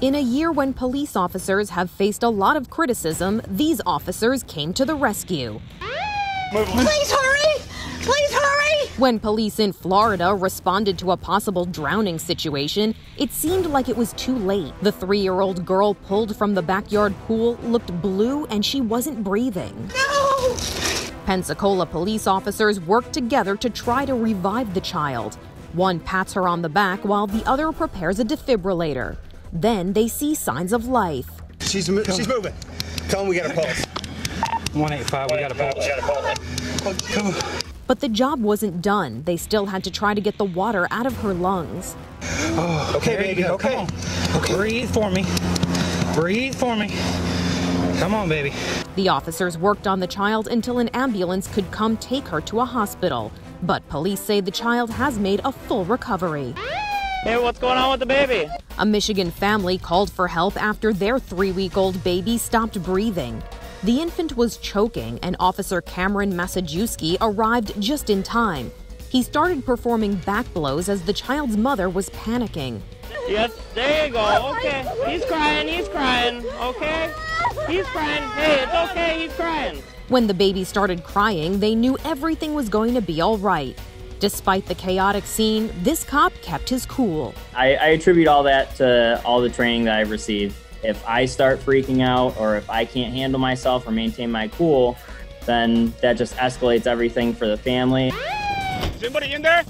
In a year when police officers have faced a lot of criticism, these officers came to the rescue. Please hurry! Please hurry! When police in Florida responded to a possible drowning situation, it seemed like it was too late. The three year old girl pulled from the backyard pool looked blue and she wasn't breathing. No! Pensacola police officers worked together to try to revive the child. One pats her on the back while the other prepares a defibrillator. Then they see signs of life. She's, she's moving. Tell them we got a pulse. 185, we got a pulse. Come on. But the job wasn't done. They still had to try to get the water out of her lungs. Oh, Okay, There baby. go. Okay. Come on. Breathe for me. Breathe for me. Come on, baby. The officers worked on the child until an ambulance could come take her to a hospital. But police say the child has made a full recovery. Hey, what's going on with the baby? A Michigan family called for help after their three week old baby stopped breathing. The infant was choking, and Officer Cameron Maciejewski arrived just in time. He started performing back blows as the child's mother was panicking. Yes, there you go. Okay. He's crying, he's crying. Okay? He's crying. Hey, it's okay, he's crying. When the baby started crying, they knew everything was going to be all right. Despite the chaotic scene, this cop kept his cool. I, I attribute all that to all the training that I've received. If I start freaking out or if I can't handle myself or maintain my cool, then that just escalates everything for the family. Is anybody in there?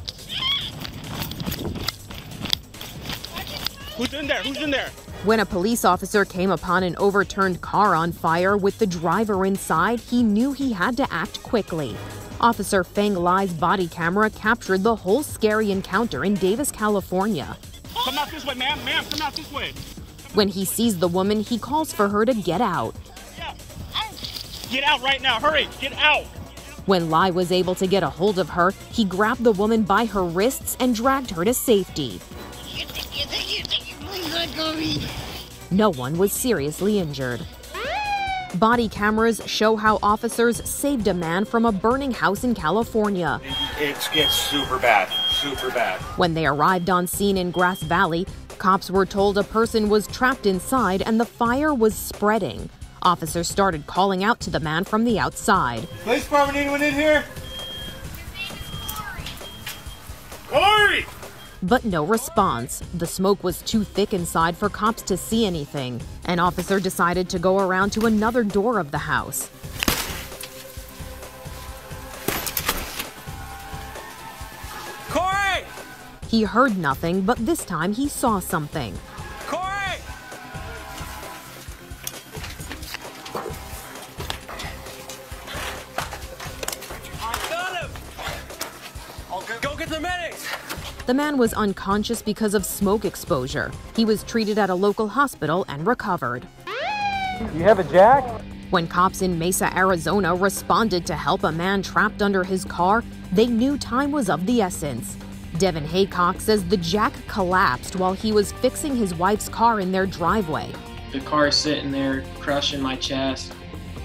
Who's in there? Who's in there? When a police officer came upon an overturned car on fire with the driver inside, he knew he had to act quickly. Officer Feng Lai's body camera captured the whole scary encounter in Davis, California. Come out this way, ma'am. Ma'am, come out this way. When he sees the woman, he calls for her to get out. Yeah. Get out right now. Hurry. Get out. When Lai was able to get a hold of her, he grabbed the woman by her wrists and dragged her to safety. No one was seriously injured. Body cameras show how officers saved a man from a burning house in California. It gets super bad, super bad. When they arrived on scene in Grass Valley, cops were told a person was trapped inside and the fire was spreading. Officers started calling out to the man from the outside. Police department, anyone in here? Hurry! But no response. The smoke was too thick inside for cops to see anything. An officer decided to go around to another door of the house. Corey! He heard nothing, but this time he saw something. Corey! I got him! Go get the medics! The man was unconscious because of smoke exposure. He was treated at a local hospital and recovered. You have a jack? When cops in Mesa, Arizona responded to help a man trapped under his car, they knew time was of the essence. Devin Haycock says the jack collapsed while he was fixing his wife's car in their driveway. The car sitting there crushing my chest.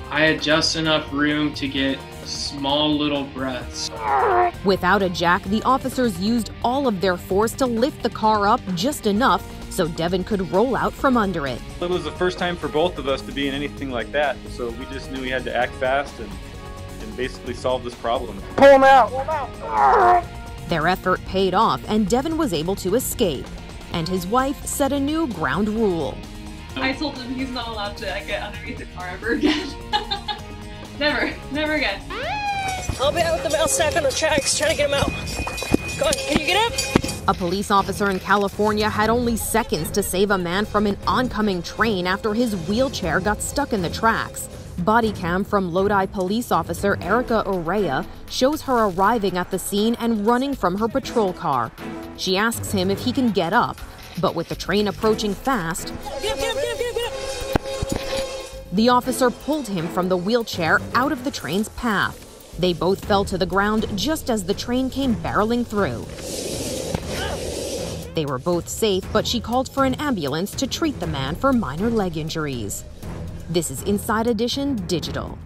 I had just enough room to get small little breaths. Without a jack, the officers used all of their force to lift the car up just enough so Devin could roll out from under it. It was the first time for both of us to be in anything like that, so we just knew we had to act fast and, and basically solve this problem. Pull him out. Pull him out! Their effort paid off, and Devin was able to escape. And his wife set a new ground rule. I told him he's not allowed to get underneath the car ever again. never, never again. I'll be out with the mail stack on the tracks trying to get him out. Go on, can you get up? A police officer in California had only seconds to save a man from an oncoming train after his wheelchair got stuck in the tracks. Body cam from Lodi police officer Erica Orea shows her arriving at the scene and running from her patrol car. She asks him if he can get up, but with the train approaching fast, Get up, get up, get up, the officer pulled him from the wheelchair out of the train's path. They both fell to the ground just as the train came barreling through. They were both safe, but she called for an ambulance to treat the man for minor leg injuries. This is Inside Edition Digital.